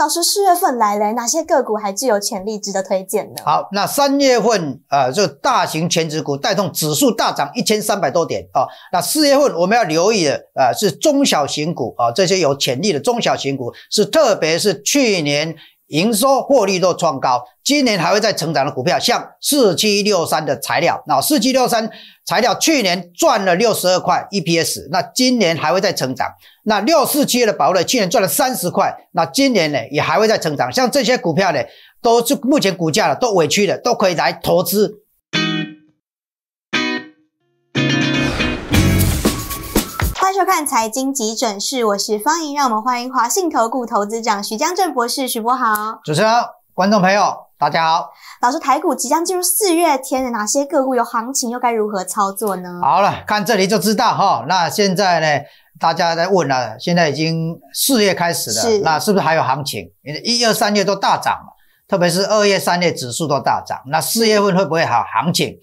老师，四月份来了，哪些个股还具有潜力值得推荐呢？好，那三月份呃，这大型全指股带动指数大涨一千三百多点啊。那四月份我们要留意的呃是中小型股啊，这些有潜力的中小型股是特别是去年。营收获利都创高，今年还会再成长的股票，像四七六三的材料，那四七六三材料去年赚了六十二块 EPS，那今年还会再成长。那六四七的宝瑞去年赚了三十块，那今年呢也还会再成长。像这些股票呢，都是目前股价了都委屈了，都可以来投资。收看财经急诊室，我是方莹，让我们欢迎华信投顾投资长徐江正博士，徐博豪。主持人、观众朋友，大家好。老师，台股即将进入四月天，哪些个股有行情，又该如何操作呢？好了，看这里就知道哈。那现在呢，大家在问了，现在已经四月开始了，那是不是还有行情？一、二、三月都大涨特别是二月、三月指数都大涨，那四月份会不会好行情？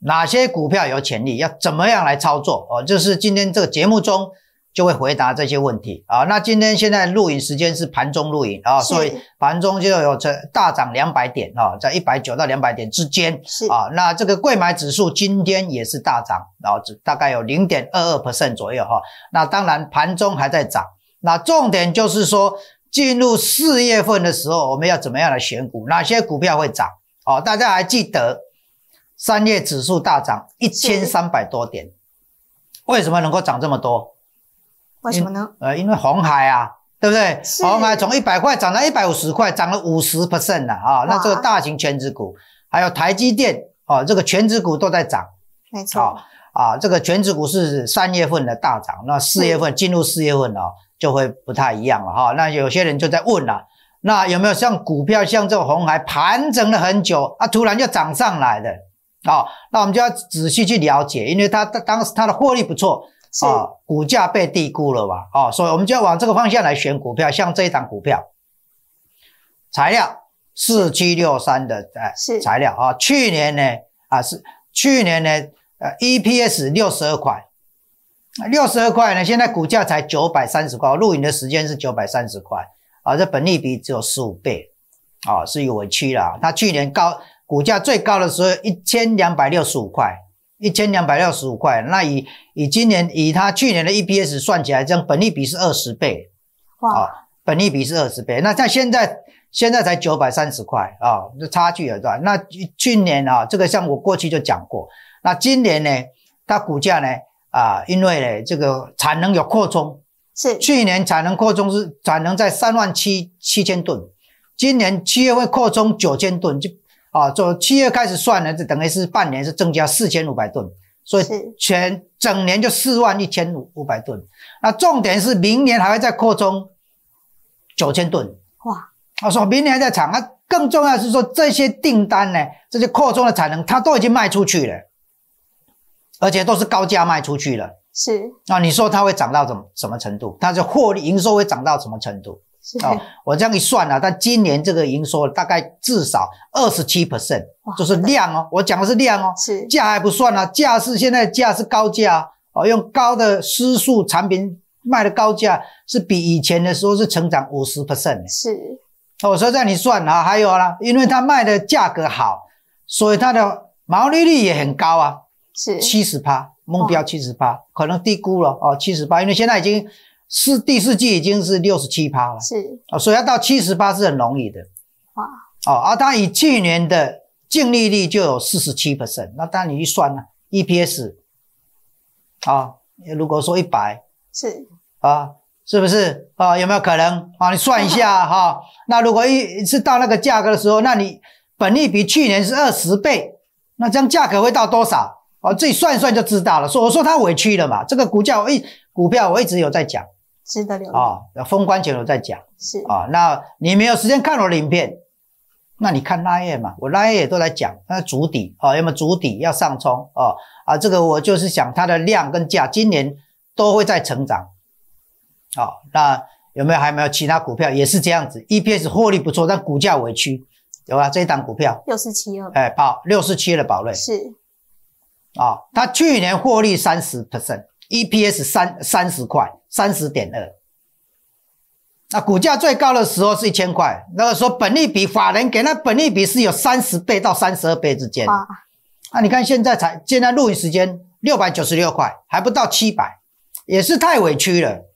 哪些股票有潜力？要怎么样来操作？哦，就是今天这个节目中就会回答这些问题啊。那今天现在录影时间是盘中录影啊，所以盘中就有这大涨两百点啊，在一百九到两百点之间是啊。那这个贵买指数今天也是大涨啊，大概有零点二二 percent 左右哈。那当然盘中还在涨。那重点就是说，进入四月份的时候，我们要怎么样来选股？哪些股票会涨？哦，大家还记得？三月指数大涨一千三百多点，为什么能够涨这么多？为什么呢？呃，因为红海啊，对不对？红海从一百块涨到一百五十块，涨了五十 percent 了啊！那这个大型全指股，还有台积电哦，这个全指股都在涨。没错啊，这个全指股是三月份的大涨，那四月份进入四月份哦，就会不太一样了哈。那有些人就在问了，那有没有像股票像这个红海盘整了很久啊，突然就涨上来的？好，那我们就要仔细去了解，因为它当时它的获利不错啊，股价被低估了吧？哦，所以我们就要往这个方向来选股票，像这一档股票，材料四七六三的哎，是材料啊，去年呢啊是去年呢呃 EPS 六十二块，六十二块呢，现在股价才九百三十块，录影的时间是九百三十块啊，这本利比只有十五倍啊，是有委屈了，它去年高。股价最高的时候一千两百六十五块，一千两百六十五块。那以以今年以它去年的 EPS 算起来，这样本利比是二十倍，哇，本利比是二十倍。那在现在现在才九百三十块啊，这差距很大。那去年啊，这个像我过去就讲过，那今年呢，它股价呢啊，因为呢这个产能有扩充，是去年产能扩充是产能在三万七七千吨，今年七月份扩充九千吨就。啊，从七月开始算呢，就等于是半年是增加四千五百吨，所以全整年就四万一千五五百吨。那重点是明年还会再扩充九千吨。哇！我说明年还在涨。那更重要是说这些订单呢，这些扩充的产能，它都已经卖出去了，而且都是高价卖出去了。是。啊你说它会涨到怎么什么程度？它的获利营收会涨到什么程度？哦，我这样一算啊，但今年这个营收大概至少二十七 percent，就是量哦。我讲的是量哦，是价还不算啊，价是现在价是高价哦，用高的私数产品卖的高价，是比以前的时候是成长五十 percent。是，我说让你算啊，还有啦，因为它卖的价格好，所以它的毛利率也很高啊，是七十八，目标七十八，可能低估了哦，七十八，因为现在已经。是第四季已经是六十七趴了，是啊，所以要到七十八是很容易的，哇，哦，而它以去年的净利率就有四十七 percent，那当然你一算呢，EPS，啊，如果说一百是啊，是不是啊？有没有可能啊？你算一下 哈，那如果一是到那个价格的时候，那你本利比去年是二十倍，那这样价格会到多少？啊，自己算一算就知道了。说我说它委屈了嘛，这个股价我一股票我一直有在讲。值得留意啊！封关前我在讲是啊，那你没有时间看我的影片，那你看那页嘛，我那页也都在讲，那主底啊，有没有主底要上冲啊？啊，这个我就是想它的量跟价今年都会在成长，好，那有没有还没有其他股票也是这样子？EPS 获利不错，但股价委屈，有啊？这一档股票六四七二，哎，宝六四七的宝瑞是啊，它去年获利三十 percent，EPS 三三十块。三十点二，那股价最高的时候是一千块，那个时候本利比法人给那本利比是有三十倍到三十二倍之间。啊，那，你看现在才现在录影时间六百九十六块，还不到七百，也是太委屈了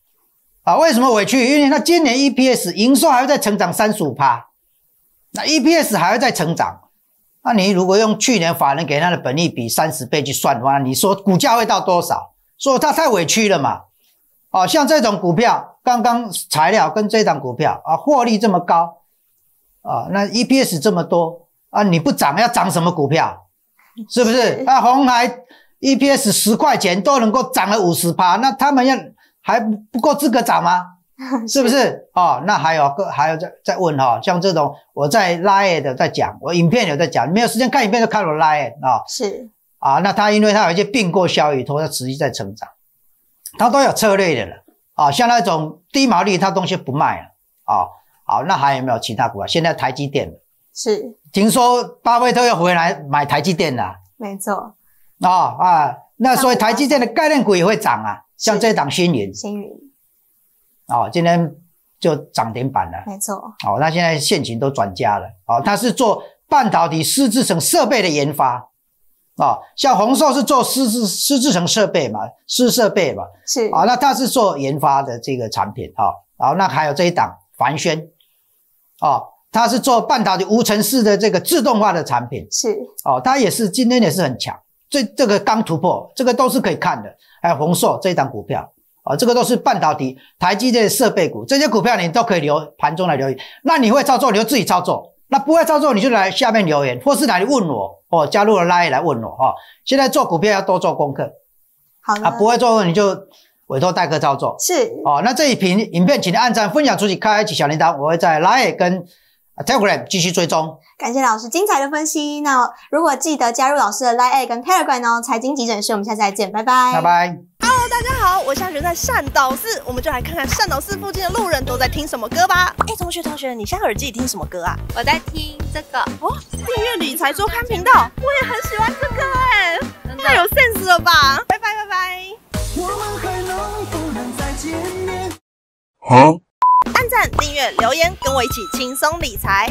啊！为什么委屈？因为他今年 EPS 营收还会再成长三十五趴，那 EPS 还会再成长。那你如果用去年法人给他的本利比三十倍去算的话，你说股价会到多少？所以它太委屈了嘛。哦，像这种股票，刚刚材料跟这档股票啊，获利这么高啊，那 EPS 这么多啊，你不涨要涨什么股票？是不是？啊，红海 EPS 十块钱都能够涨了五十趴，那他们要还不够资格涨吗？是不是？哦，那还有个还有在在问哈，像这种我在 Line 的在讲，我影片有在讲，没有时间看影片就看我 Line 啊。是啊，那它因为它有一些并购效益，它持续在成长。它都有策略的了啊，像那种低毛利，它东西不卖了啊。好，那还有没有其他股啊？现在台积电是听说巴菲特要回来买台积电了，没错啊啊，那所以台积电的概念股也会涨啊，像这档新云星云，哦，今天就涨停板了，没错哦，那现在现情都转加了哦，它是做半导体湿制成设备的研发。啊，像宏硕是做湿制湿制成设备嘛，湿设备嘛，是啊，那它是做研发的这个产品哈。然后那还有这一档凡轩，哦，它是做半导体无尘室的这个自动化的产品，是哦，它也是今天也是很强，这这个刚突破，这个都是可以看的。还有红硕这一档股票啊，这个都是半导体台积电设备股，这些股票你都可以留盘中来留意。那你会操作，你就自己操作。那不会操作，你就来下面留言，或是来问我，哦，加入了拉来问我，哈。现在做股票要多做功课，好啊，不会做你就委托代客操作，是哦。那这一屏影片，请你按赞、分享出去，开启小铃铛，我会在拉跟 Telegram 继续追踪。感谢老师精彩的分析。那如果记得加入老师的 Line 跟 Telegram 哦，财经急诊室，我们下次再见，拜拜，拜拜。Hello，大家好，我现在人在善导寺，我们就来看看善导寺附近的路人都在听什么歌吧。哎，同学同学，你现在耳机里听什么歌啊？我在听这个哦，订阅理财周刊频道，我也很喜欢这个哎，太有 sense 了吧！拜拜拜拜。我们还能不能再见面？好，订阅、留言，跟我一起轻松理财。